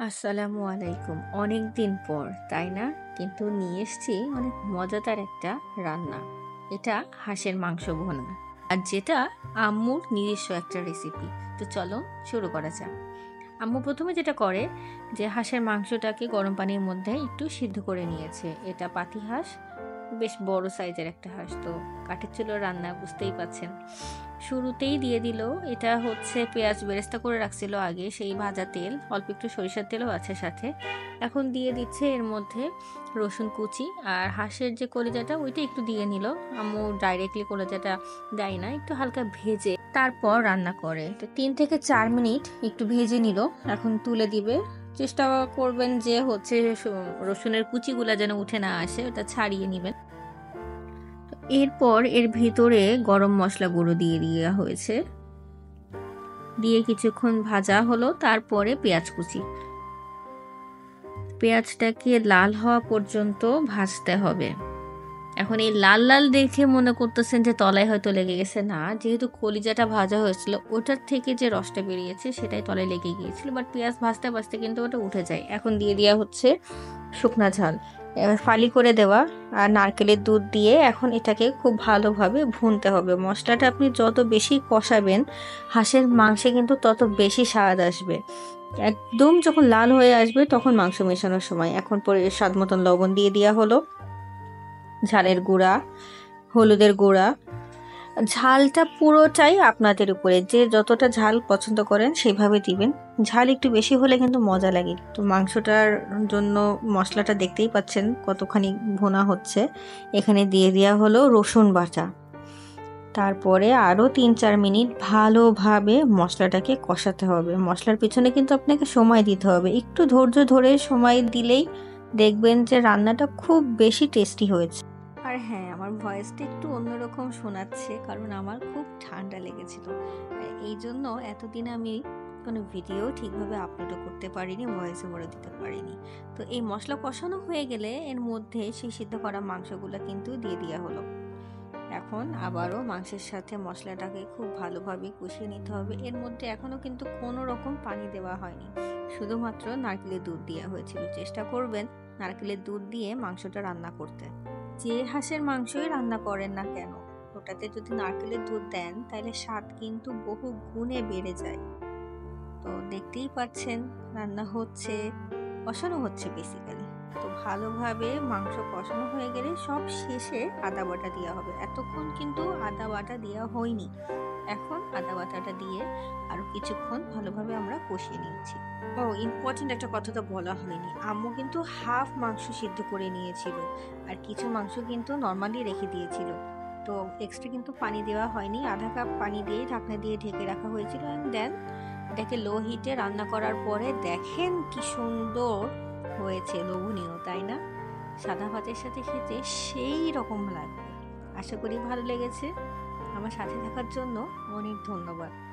আসসালামু আলাইকুম। অনেক দিন পর, তাই না? কিন্তু নিয়ে এসছি অনেক মজাদার একটা রান্না। এটা হাঁসের মাংস ভোনা। আর যেটা আম্মুর নিজস্ব একটা রেসিপি তো চলো শুরু করা যাক। আম্মু প্রথমে যেটা করে, যে হাঁসের মাংসটাকে গরম পানির মধ্যে একটু সিদ্ধ করে নিয়েছে। এটা পাতি হাঁস বেশ বড় সাইজের একটা হাঁস তো। কাঠের চুলো রান্না, বুঝতেই পাচ্ছেন। শুরুতেই দিয়ে দিল, এটা হচ্ছে পেঁয়াজ বেরেস্তা করে রাখছিল আগে, সেই ভাজা তেল, অল্প একটু সরিষার তেলও আছে সাথে। এখন দিয়ে দিচ্ছে এর মধ্যে রসুন কুচি, আর হাঁসের যে কলিজাটা, ওইটা একটু দিয়ে নিল। আম্মু ডাইরেক্টলি কলিজাটা দেয় না, একটু হালকা ভেজে তারপর রান্না করে। তো তিন থেকে চার মিনিট একটু ভেজে নিল, এখন তুলে দিবে চেষ্টা করবেন যে হচ্ছে রসুনের কুচিগুলা যেন উঠে না আসে, ওটা ছাড়িয়ে নেবেন। এরপর এর ভিতরে গরম মশলা গুঁড়ো দিয়ে দেওয়া হয়েছে। দিয়ে কিছুক্ষণ ভাজা হলো, তারপরে পেঁয়াজ কুচি। পেঁয়াজটাকে লাল হওয়া পর্যন্ত ভাজতে হবে। এখন এই লাল লাল দেখে মনে করতেছেন যে তলায় হয়তো লেগে গেছে। না, যেহেতু কলিজাটা ভাজা হয়েছিল, ওটার থেকে যে রসটা বেরিয়েছে সেটাই তলায় লেগে গিয়েছিল বাট পেঁয়াজ ভাজতে ভাজতে কিন্তু ওটা উঠে যায়। এখন দিয়ে দেওয়া হচ্ছে শুকনা ঝাল। ফালি করে দেওয়া আর নারকেলের দুধ দিয়ে এখন এটাকে খুব ভালোভাবে ভুনতে হবে। মশলাটা আপনি যত বেশি কষাবেন, হাঁসের মাংসে কিন্তু তত বেশি স্বাদ আসবে। একদম যখন লাল হয়ে আসবে তখন মাংস মেশানোর সময়। এখন পরে স্বাদ মতন লবণ দিয়ে দেওয়া হলো। ঝালের গুঁড়া, হলুদের গুঁড়া। ঝালটা পুরোটাই আপনাদের উপরে। যে যতটা ঝাল পছন্দ করেন সেভাবে দিবেন। ঝাল একটু বেশি হলে কিন্তু মজা লাগে। তো মাংসটার জন্য মশলাটা দেখতেই পাচ্ছেন কতখানি ভোনা হচ্ছে। এখানে দিয়ে দেওয়া হলো রসুন বাটা। তারপরে আরও তিন চার মিনিট ভালোভাবে মশলাটাকে কষাতে হবে। মশলার পিছনে কিন্তু আপনাকে সময় দিতে হবে। একটু ধৈর্য ধরে সময় দিলেই দেখবেন যে রান্নাটা খুব বেশি টেস্টি হয়েছে। আর হ্যাঁ আমার ভয়েসটা একটু অন্যরকম শোনাচ্ছে কারণ আমার খুব ঠান্ডা লেগেছিল। এই জন্য এতদিন আমি কোনো ভিডিও ঠিকভাবে আপলোডও করতে পারিনি ভয়েসে বলে দিতে পারিনি। তো এই মশলা কষানো হয়ে গেলে এর মধ্যে সেই সিদ্ধ করা মাংসগুলো কিন্তু দিয়ে দেওয়া হলো। এখন আবারও মাংসের সাথে মশলাটাকে খুব ভালোভাবে কষিয়ে নিতে হবে। এর মধ্যে এখনও কিন্তু কোনো রকম পানি দেওয়া হয়নি। শুধুমাত্র নারকেলের দুধ দেওয়া হয়েছিল। চেষ্টা করবেন নারকেলের দুধ দিয়ে মাংসটা রান্না করতে। যে হাঁসের মাংসই রান্না করেন না কেন? ওটাতে যদি নারকেলের দুধ দেন তাহলে স্বাদ কিন্তু বহু গুণে বেড়ে যায়। তো দেখতেই পাচ্ছেন, রান্না হচ্ছে, কষানো হচ্ছে বেসিক্যালি তো ভালোভাবে মাংস কষানো হয়ে গেলে সব শেষে আদা বাটা দেওয়া হবে। এতক্ষণ কিন্তু আদা বাটা দেওয়া হয়নি। এখন আদা বাটাটা দিয়ে আরও কিছুক্ষণ ভালোভাবে আমরা কষিয়ে নিচ্ছি। ও ইম্পর্টেন্ট একটা কথা তো বলা হয়নি। আম্মু কিন্তু হাফ মাংস সিদ্ধ করে নিয়েছিল আর কিছু মাংস কিন্তু নর্মালি রেখে দিয়েছিল। তো এক্সট্রা কিন্তু পানি দেওয়া হয়নি। আধা কাপ পানি দিয়ে ঢাকনা দিয়ে ঢেকে রাখা হয়েছিল অ্যান্ড দেন এটাকে লো হিটে রান্না করার পরে দেখেন কি সুন্দর হয়েছে লোভনীয়, তাই না? সাদা ভাতের সাথে খেতে সেই রকম লাগবে। আশা করি ভালো লেগেছে। আমার সাথে থাকার জন্য অনেক ধন্যবাদ।